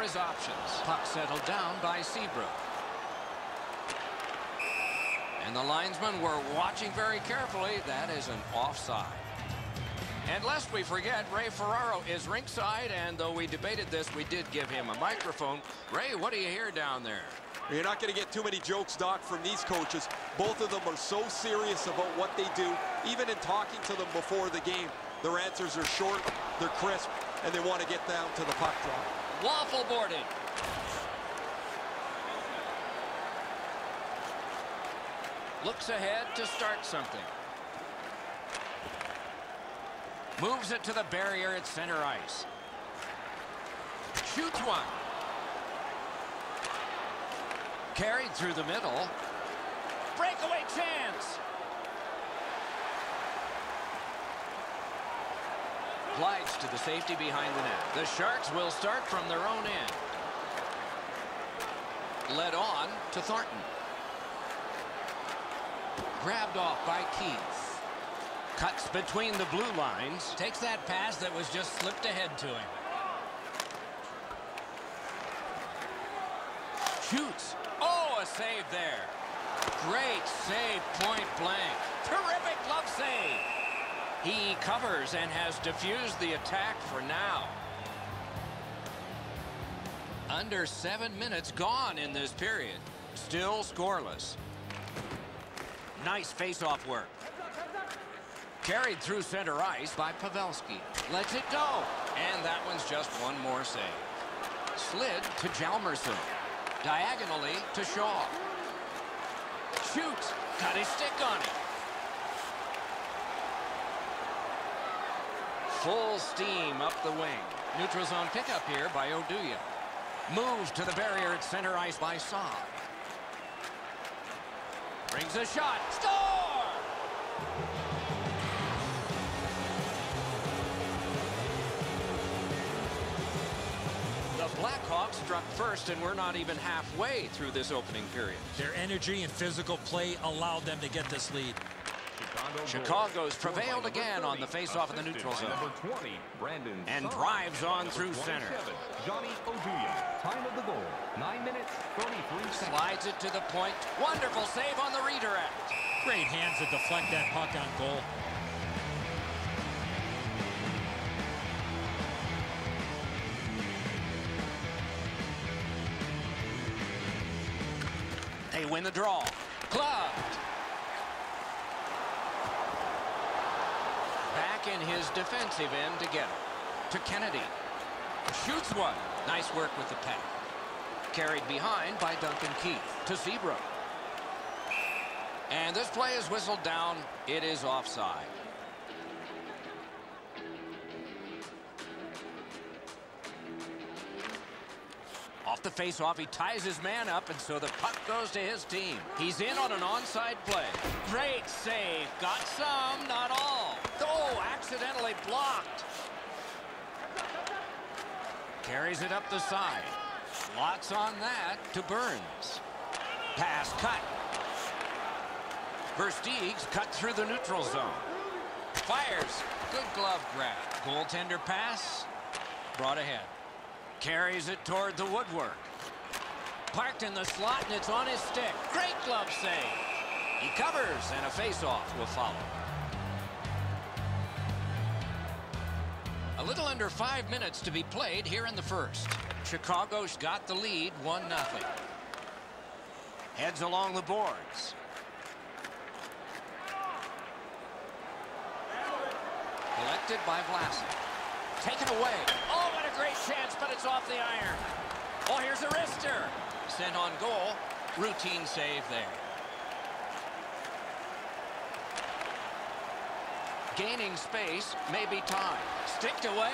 his options. Puck settled down by Seabrook. And the linesmen were watching very carefully. That is an offside. And lest we forget, Ray Ferraro is ringside, and though we debated this, we did give him a microphone. Ray, what do you hear down there? You're not going to get too many jokes, Doc, from these coaches. Both of them are so serious about what they do. Even in talking to them before the game, their answers are short, they're crisp, and they want to get down to the puck drop. Waffle boarding. Looks ahead to start something. Moves it to the barrier at center ice. Shoots one. Carried through the middle. Breakaway chance. Glides to the safety behind the net. The Sharks will start from their own end. Led on to Thornton. Grabbed off by Keith. Cuts between the blue lines. Takes that pass that was just slipped ahead to him. Shoots. Oh, a save there. Great save, point blank. Terrific glove save. He covers and has defused the attack for now. Under seven minutes gone in this period. Still scoreless. Nice face-off work. Carried through center ice by Pavelski. Lets it go. And that one's just one more save. Slid to Hjalmarsson. Diagonally to Shaw. Shoots. Got his stick on it. Full steam up the wing. Neutral zone pickup here by Oduya. Moves to the barrier at center ice by Saad. Brings a shot. Score! The Blackhawks struck first, and we're not even halfway through this opening period. Their energy and physical play allowed them to get this lead. Chicago's prevailed again on the faceoff in the neutral zone. And drives on through center. Johnny Oduya, time of the goal, 9 minutes, 33 seconds. Slides it to the point. Wonderful save on the redirect. Great hands to deflect that puck on goal. In his defensive end to get it. To Kennedy. Shoots one. Nice work with the pack. Carried behind by Duncan Keith. To Seabrook. And this play is whistled down. It is offside. Off the face-off, he ties his man up, and so the puck goes to his team. He's in on an onside play. Great save. Got some, not all. Oh, accidentally blocked. Carries it up the side. Lots on that to Burns. Pass cut. Versteeg's cut through the neutral zone. Fires. Good glove grab. Goaltender pass. Brought ahead. Carries it toward the woodwork. Parked in the slot, and it's on his stick. Great glove save. He covers, and a face-off will follow. Little under five minutes to be played here in the first. Chicago's got the lead, 1-0. Heads along the boards. Collected by Vlasic. Taken away. Oh, what a great chance, but it's off the iron. Oh, here's a wrister. Sent on goal. Routine save there. Gaining space, maybe time. Sticked away.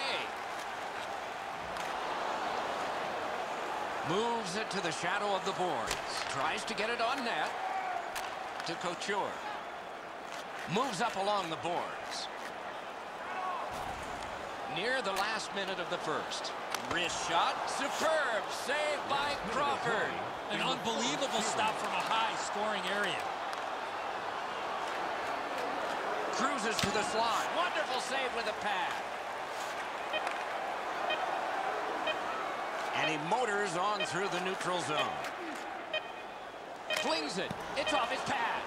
Moves it to the shadow of the boards. Tries to get it on net. To Couture. Moves up along the boards. Near the last minute of the first. Wrist shot. Superb. Save by Crawford. An unbelievable stop from a high scoring area. Cruises to the slot. Wonderful save with a pad. And he motors on through the neutral zone. Flings it. It's off his pad.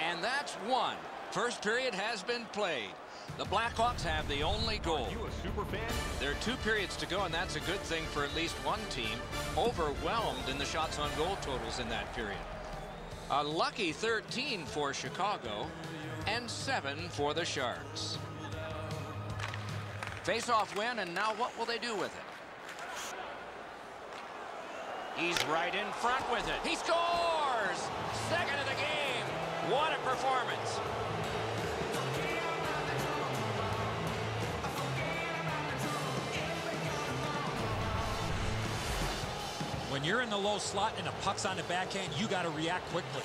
And that's one. First period has been played. The Blackhawks have the only goal. Are you a super fan? There are two periods to go, and that's a good thing for at least one team. Overwhelmed in the shots on goal totals in that period. A lucky 13 for Chicago and 7 for the Sharks. Face-off win, and now what will they do with it? He's right in front with it. He scores! Second of the game. What a performance. When you're in the low slot and a puck's on the backhand, you got to react quickly.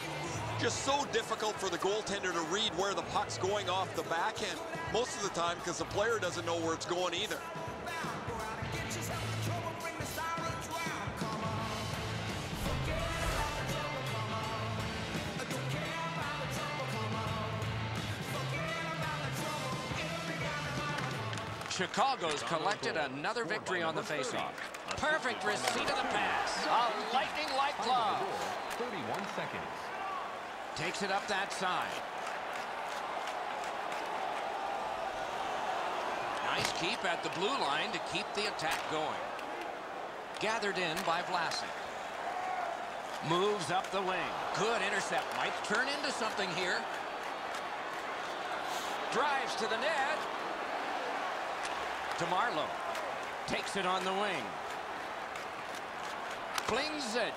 Just so difficult for the goaltender to read where the puck's going off the backhand most of the time because the player doesn't know where it's going either. Chicago's collected another victory on the faceoff. Perfect receipt of the pass. A lightning-like glove. 31 seconds. Takes it up that side. Nice keep at the blue line to keep the attack going. Gathered in by Vlasic. Moves up the wing. Good intercept. Might turn into something here. Drives to the net. To Marleau. Takes it on the wing. Flings it.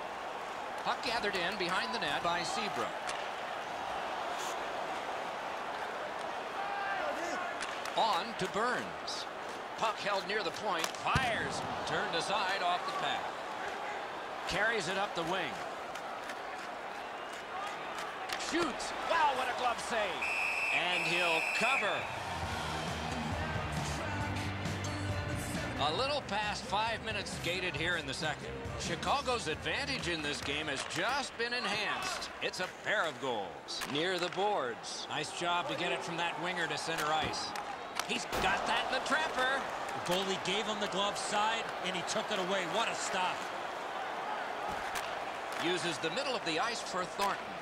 Puck gathered in behind the net by Seabrook. On to Burns. Puck held near the point. Fires. Turned aside off the pad. Carries it up the wing. Shoots. Wow, what a glove save. And he'll cover. A little past five minutes skated here in the second. Chicago's advantage in this game has just been enhanced. It's a pair of goals. Near the boards. Nice job to get it from that winger to center ice. He's got that in the trapper. The goalie gave him the glove side, and he took it away. What a stop. Uses the middle of the ice for Thornton.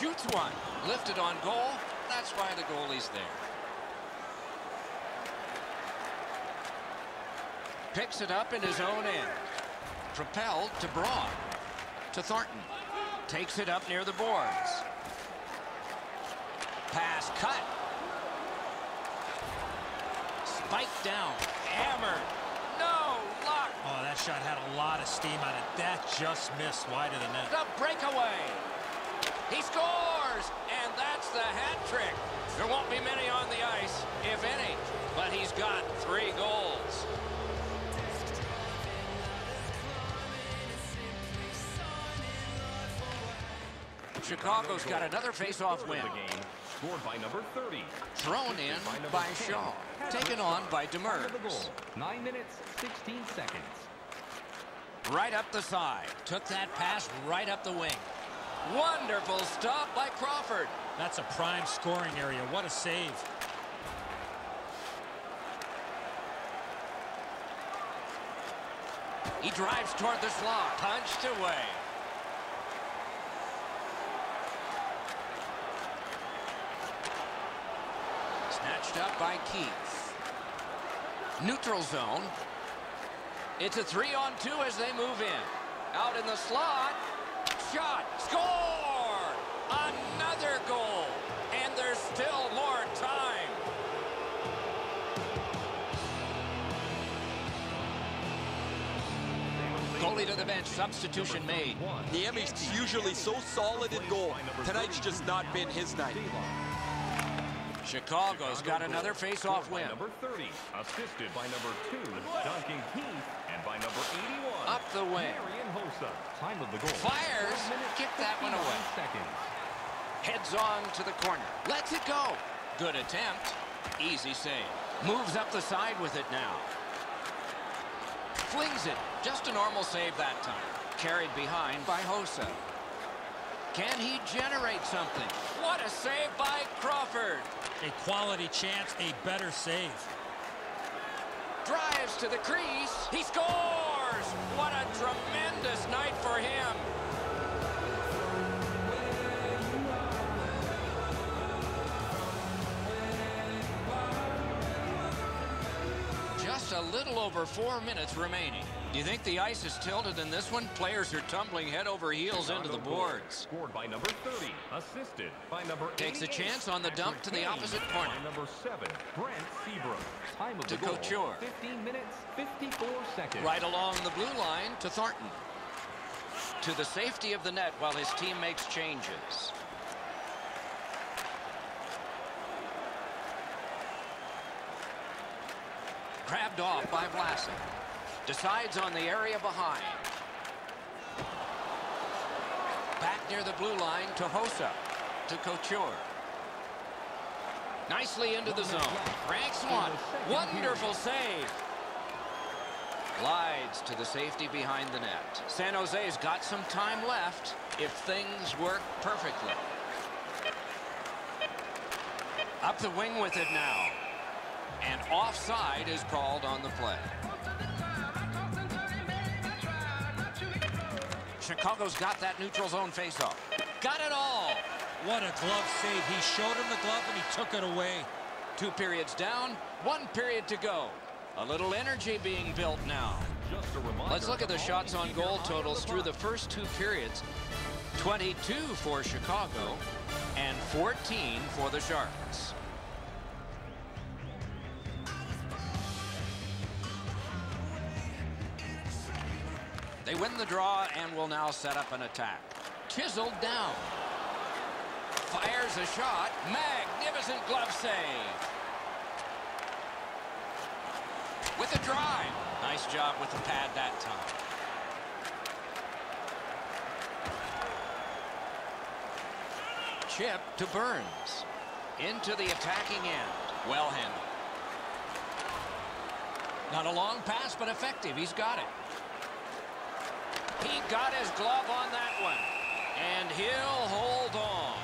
Shoots one. Lifted on goal. That's why the goalie's there. Picks it up in his own end. Propelled to Braun. To Thornton. Takes it up near the boards. Pass cut. Spiked down. Hammered. No luck. Oh, that shot had a lot of steam on it. That just missed wide of the net. The breakaway. He scores, and that's the hat trick. There won't be many on the ice, if any, but he's got three goals. Chicago's got another face-off win. Scored by number 30. Thrown in by number by Shaw. Taken on by Time of the goal. Demers. 9 minutes, 16 seconds. Right up the side. Took that pass right up the wing. Wonderful stop by Crawford. That's a prime scoring area. What a save. He drives toward the slot. Punched away. Snatched up by Keith. Neutral zone. It's a three on two as they move in. Out in the slot. Shot. Score! Another goal. And there's still more time. Goalie to the bench. Substitution made. Niemi's usually so solid in goal. Tonight's just not been his night. Chicago's got another face-off win. Number 30, assisted by number 2, Duncan Keith, and by number 81, Up the wing. Time of the goal. Fires. 12 Kick that one away. Seconds. Heads on to the corner. Lets it go. Good attempt. Easy save. Moves up the side with it now. Flings it. Just a normal save that time. Carried behind by Hossa. Can he generate something? What a save by Crawford. A quality chance, a better save. Drives to the crease. He scores! What a tremendous night for him. Just a little over four minutes remaining. Do you think the ice is tilted in this one? Players are tumbling head over heels into the boards. Scored by number 30. Assisted by number Takes a chance on the dump to the opposite corner. Number 7. Brent Seabrook. Time of To the goal. Couture. 15 minutes, 54 seconds. Right along the blue line to Thornton. To the safety of the net while his team makes changes. Grabbed off by Vlasic. Decides on the area behind. Back near the blue line to Hossa. To Couture. Nicely into the zone. Ranks one. Wonderful save. Glides to the safety behind the net. San Jose's got some time left if things work perfectly. Up the wing with it now. And offside is called on the play. Chicago's got that neutral zone faceoff. Got it all. What a glove save. He showed him the glove and he took it away. Two periods down, one period to go. A little energy being built now. Just a reminder Let's look at the shots on always keep your goal totals the through the first two periods. 22 for Chicago and 14 for the Sharks. Draw and will now set up an attack. Chiseled down. Fires a shot. Magnificent glove save. With a drive. Nice job with the pad that time. Chip to Burns. Into the attacking end. Well handled. Not a long pass, but effective. He's got it. He got his glove on that one. And he'll hold on.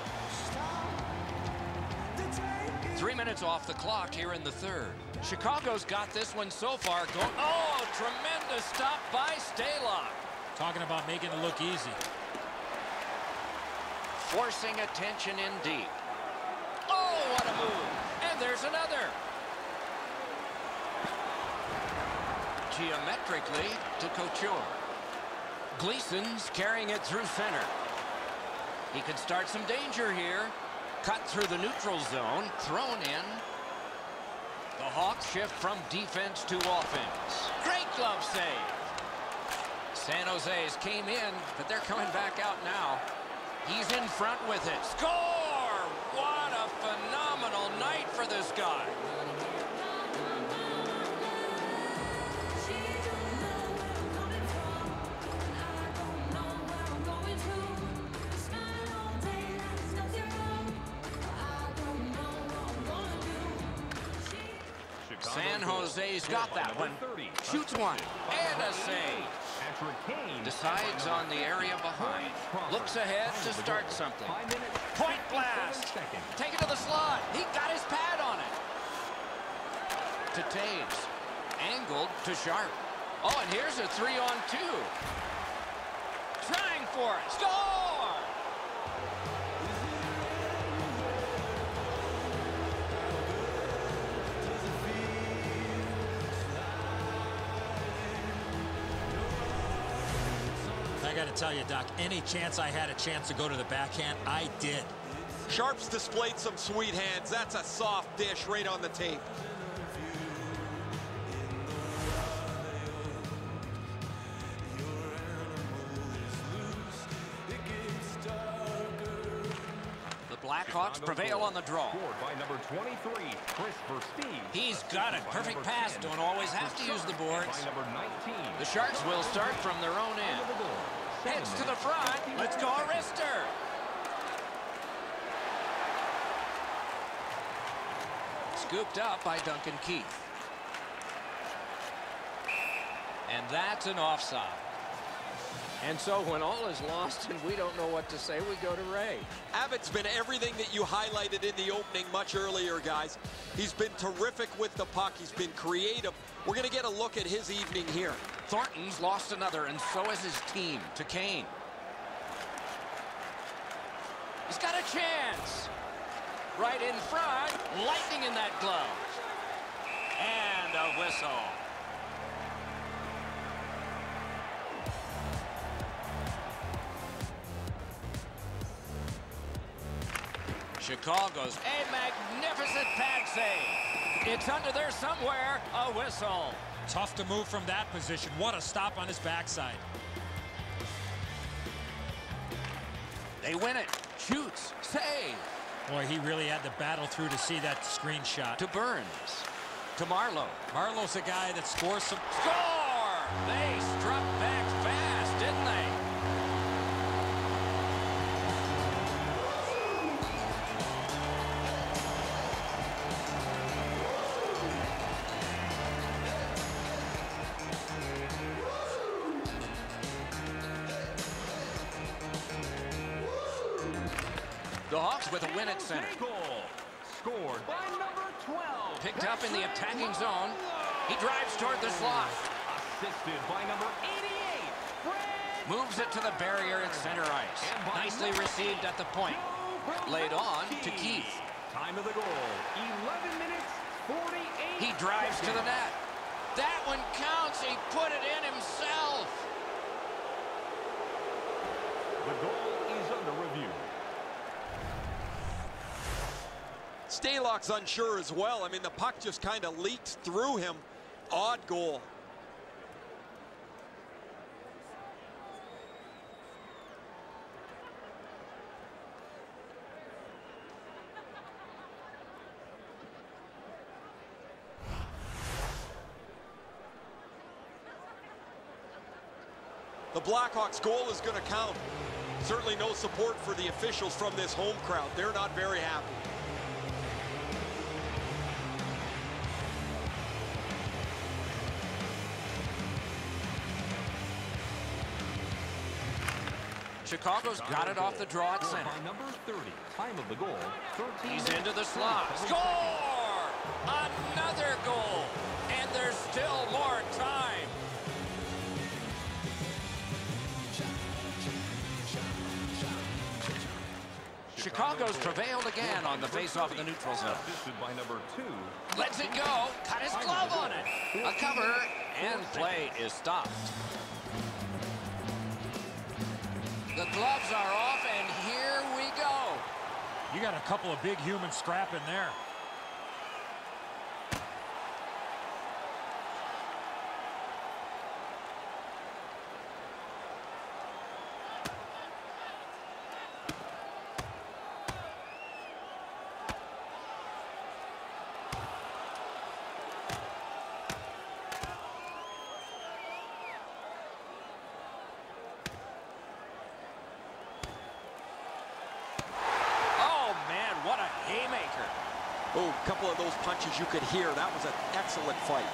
Three minutes off the clock here in the third. Chicago's got this one so far going. Oh, tremendous stop by Stalock. Talking about making it look easy. Forcing attention in deep. Oh, what a move. And there's another. Geometrically to Couture. Gleason's carrying it through center. He could start some danger here. Cut through the neutral zone. Thrown in. The Hawks shift from defense to offense. Great glove save. San Jose's came in, but they're coming back out now. He's in front with it. Score! What a phenomenal night for this guy. San Jose's got that one. Shoots one. And a save. Decides on the area behind. Looks ahead to start something. Point 57 blast. Take it to the slot. He got his pad on it. To Toews. Angled to Sharp. Oh, and here's a three on two. Trying for it. Score! Tell you, Doc, any chance I had a chance to go to the backhand, I did. Sharps displayed some sweet hands. That's a soft dish right on the tape. The Blackhawks prevail on the draw. By number 23, Kris Versteeg. He's got it. Perfect pass. 10, Don't always have to use the By boards. number 19. The Sharks will start from their own Time end. Heads to the front. Let's go, seconds. Arister. Scooped up by Duncan Keith. And that's an offside. And so when all is lost and we don't know what to say, we go to Ray. Abbott's been everything that you highlighted in the opening much earlier, guys. He's been terrific with the puck. He's been creative. We're going to get a look at his evening here. Thornton's lost another, and so has his team to Kane. He's got a chance. Right in front. Lightning in that glove. And a whistle. Chicago's a magnificent pad save. It's under there somewhere. A whistle. Tough to move from that position. What a stop on his backside. They win it. Shoots. Save. Boy, he really had to battle through to see that screenshot. To Burns. To Marleau. Marleau's a guy that scores some... Score! They struck back center. Goal. Scored by number 12. Picked up in the attacking zone. He drives toward the slot. Assisted by number 88. Moves it to the barrier at center ice. Nicely received at the point. Laid on to Keith. Time of the goal. 11 minutes, 48 He drives to the net. That one counts. He put it in himself. The goal is under review. Stalock's unsure as well. I mean, the puck just kind of leaked through him. Odd goal. The Blackhawks goal is going to count. Certainly no support for the officials from this home crowd. They're not very happy. Chicago's got it off the draw at center. By number 30. Time of the goal. 13 He's into the slot. Score! Another goal. And there's still more time. Chicago's prevailed again on the faceoff of the neutral zone. Assisted by number 2. Lets it go. Cut his glove on it. A cover. And play is stopped. The gloves are off, and here we go. You got a couple of big humans scrapping there. Oh, man, what a haymaker. Oh, a couple of those punches you could hear. That was an excellent fight.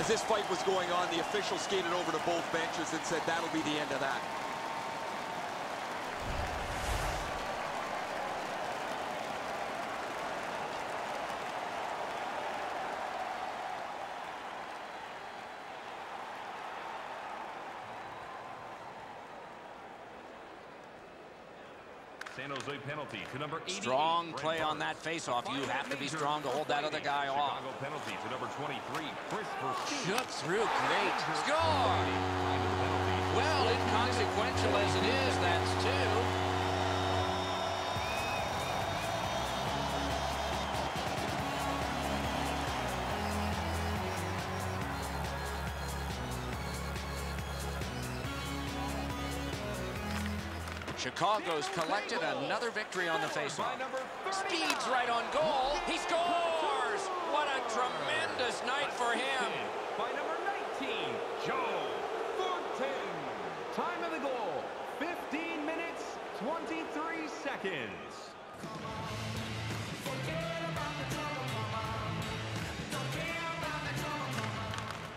As this fight was going on, the official skated over to both benches and said that'll be the end of that. San Jose penalty to number 88. Strong play on that faceoff. You have to be strong to hold that other guy off. Chicago penalty to number 23. Chris Shook through great. Score! Time of the penalty. Well, inconsequential as it is, that's two. Chicago's collected another victory on the faceoff. Speeds right on goal. He scores! What a tremendous night for him. By number 19, Joe Thornton. Time of the goal, 15 minutes, 23 seconds.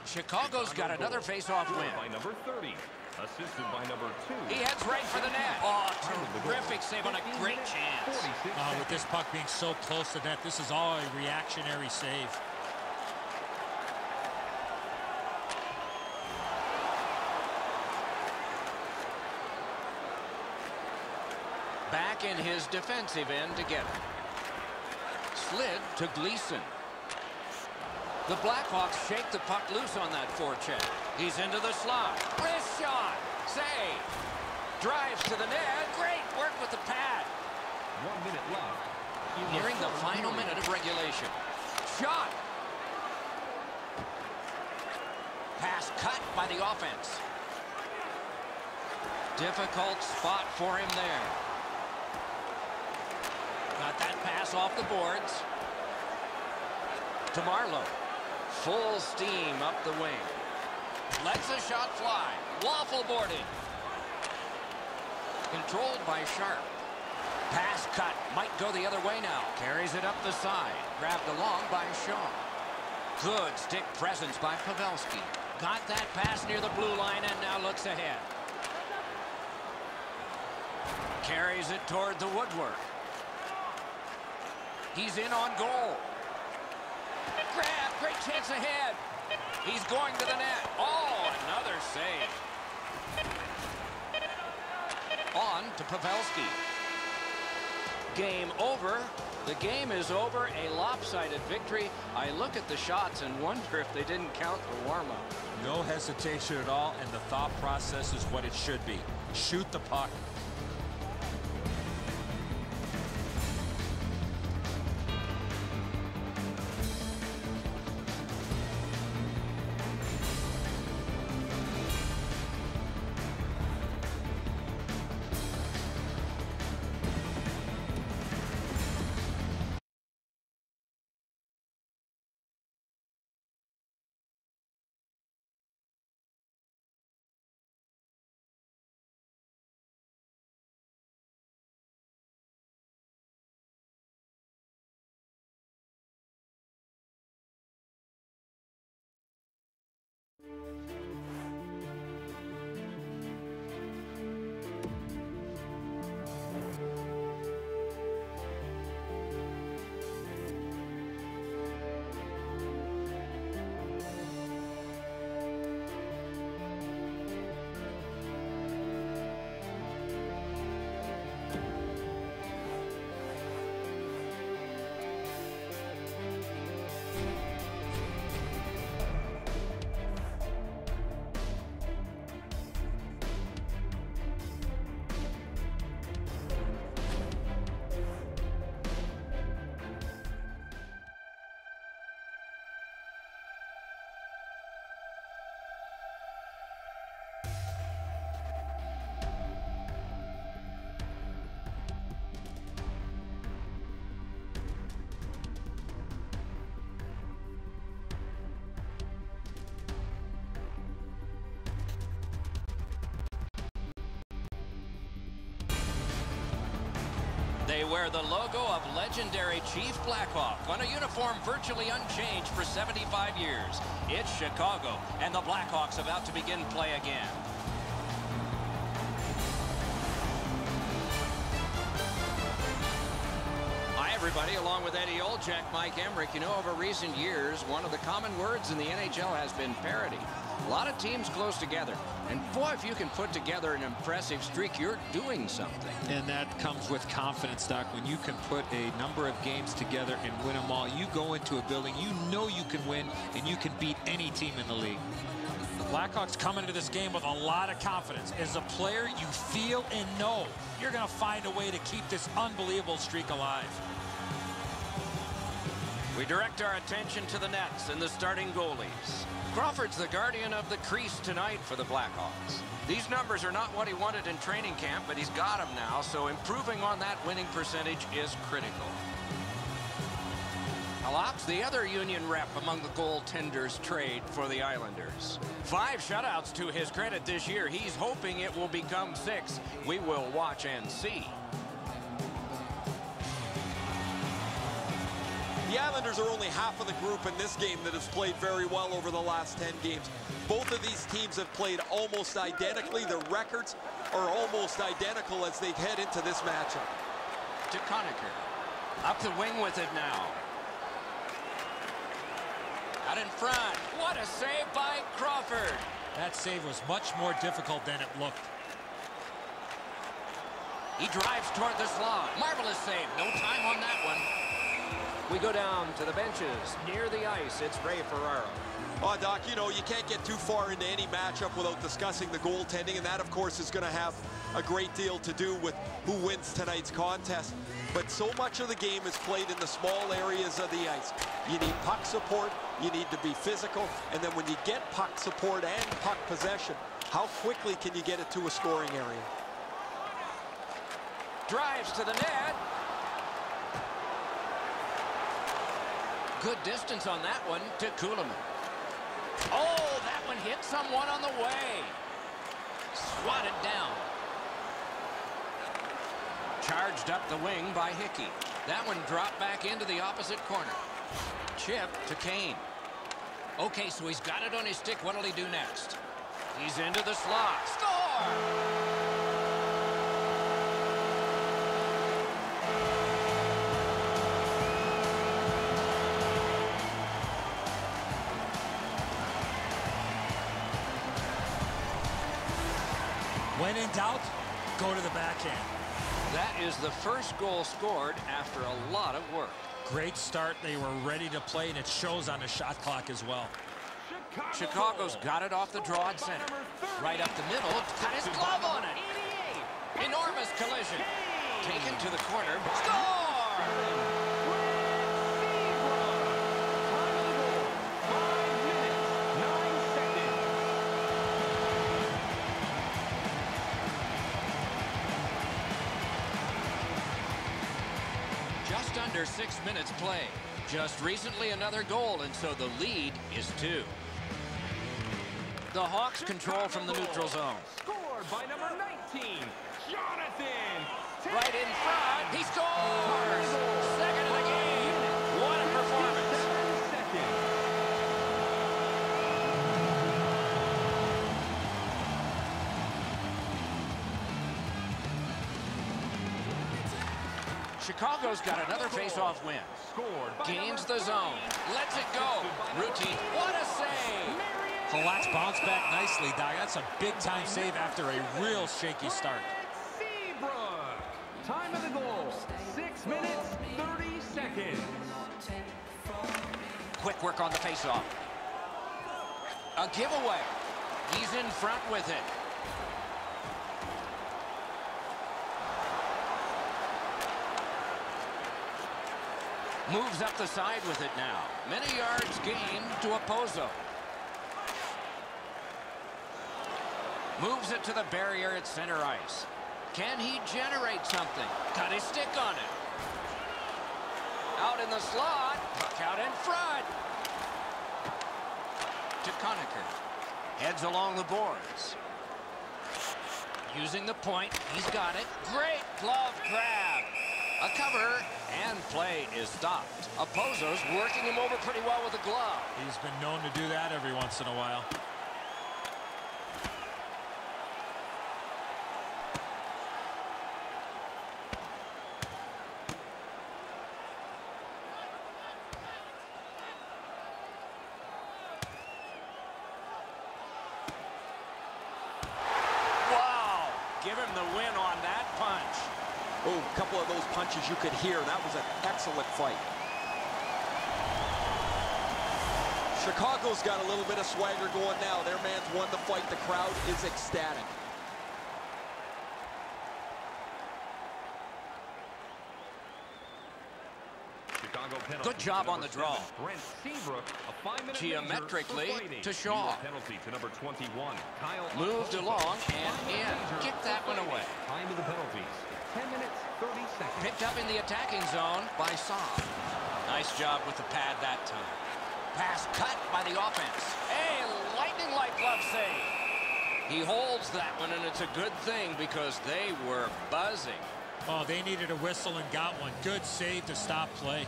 Chicago's got another face-off win. By number 30. Assisted by number two. He heads right for the net. Oh, terrific save on a great chance. Uh, with this puck being so close to net, this is all a reactionary save. Back in his defensive end to get it. Slid to Gleason. The Blackhawks shake the puck loose on that forecheck. He's into the slot. Shot. Save. Drives to the net. Great work with the pad. One minute left. Nearing the final minute of regulation. Shot. Pass cut by the offense. Difficult spot for him there. Got that pass off the boards. To Marleau. Full steam up the wing. Lets the shot fly. Waffle boarded. Controlled by Sharp. Pass cut. Might go the other way now. Carries it up the side. Grabbed along by Shaw. Good stick presence by Pavelski. Got that pass near the blue line and now looks ahead. Carries it toward the woodwork. He's in on goal. Grab, great chance ahead. He's going to the net. Save. On to Pavelski. Game over. The game is over. A lopsided victory. I look at the shots and wonder if they didn't count the warm-up. No hesitation at all, and the thought process is what it should be. Shoot the puck. They wear the logo of legendary Chief Blackhawk on a uniform virtually unchanged for 75 years. It's Chicago, and the Blackhawks about to begin play again. Everybody. Along with Eddie Olczyk, Mike Emrick. You know, over recent years, one of the common words in the NHL has been parity. A lot of teams close together. And boy, if you can put together an impressive streak, you're doing something. And that comes with confidence, Doc. When you can put a number of games together and win them all, you go into a building, you know you can win, and you can beat any team in the league. The Blackhawks come into this game with a lot of confidence. As a player, you feel and know you're going to find a way to keep this unbelievable streak alive. We direct our attention to the nets and the starting goalies. Crawford's the guardian of the crease tonight for the Blackhawks. These numbers are not what he wanted in training camp, but he's got them now, so improving on that winning percentage is critical. Halak's the other Union rep among the goaltenders trade for the Islanders. Five shutouts to his credit this year. He's hoping it will become six. We will watch and see. The Islanders are only half of the group in this game that has played very well over the last 10 games. Both of these teams have played almost identically. Their records are almost identical as they head into this matchup. To Conacher. Up the wing with it now. Out in front. What a save by Crawford. That save was much more difficult than it looked. He drives toward the slot. Marvelous save. No time on that one. We go down to the benches near the ice. It's Ray Ferraro. Oh, Doc, you know, you can't get too far into any matchup without discussing the goaltending, and that, of course, is going to have a great deal to do with who wins tonight's contest. But so much of the game is played in the small areas of the ice. You need puck support, you need to be physical, and then when you get puck support and puck possession, how quickly can you get it to a scoring area? Drives to the net. Good distance on that one to Kulemin. Oh, that one hit someone on the way. Swatted down. Charged up the wing by Hickey. That one dropped back into the opposite corner. Chip to Kane. Okay, so he's got it on his stick. What'll he do next? He's into the slot. Score! In doubt, go to the backhand. That is the first goal scored after a lot of work. Great start. They were ready to play, and it shows on the shot clock as well. Chicago's got it off the draw at center. Right up the middle, got his glove on it. Enormous collision. Taken to the corner. Score! Under six minutes play. Just recently another goal, and so the lead is two. The Hawks control from the neutral zone. Chicago's got another face-off win. Gains the zone. Lets it go. Routine. What a save! Halak's bounced back nicely, Doc. That's a big-time save after a real shaky start. Seabrook. Time of the goal, 6 minutes, 30 seconds. Quick work on the face-off. A giveaway. He's in front with it. Moves up the side with it now. Many yards gained to Okposo. Moves it to the barrier at center ice. Can he generate something? Got his stick on it. Out in the slot. Puck out in front. To Conacher. Heads along the boards. Using the point. He's got it. Great glove grab. A cover and play is stopped. Okposo's working him over pretty well with a glove. He's been known to do that every once in a while. Wow. Give him the win on that punch. Oh, a couple of those you could hear. That was an excellent fight. Chicago's got a little bit of swagger going now. Their man's won the fight. The crowd is ecstatic. Chicago penalty Good job on the draw. Brent Seabrook, a five-minute Geometrically major for fighting. to Shaw. Penalty to number 21, Kyle Moved Okposo. along and Five-minute in. major that one away. Time of the penalties, 10 minutes, 30 seconds. Picked up in the attacking zone by Saad. Nice job with the pad that time. Pass cut by the offense. A lightning-like glove save. He holds that one, and it's a good thing because they were buzzing. Oh, they needed a whistle and got one. Good save to stop play.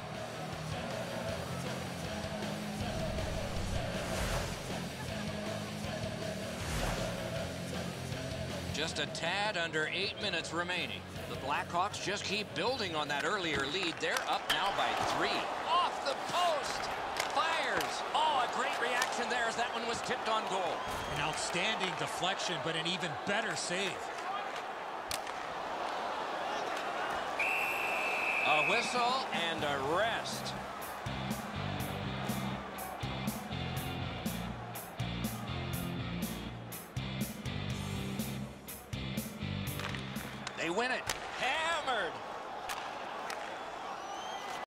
Just a tad under eight minutes remaining. The Blackhawks just keep building on that earlier lead. They're up now by three. Off the post. Fires. Oh, a great reaction there as that one was tipped on goal. An outstanding deflection, but an even better save. A whistle and a rest.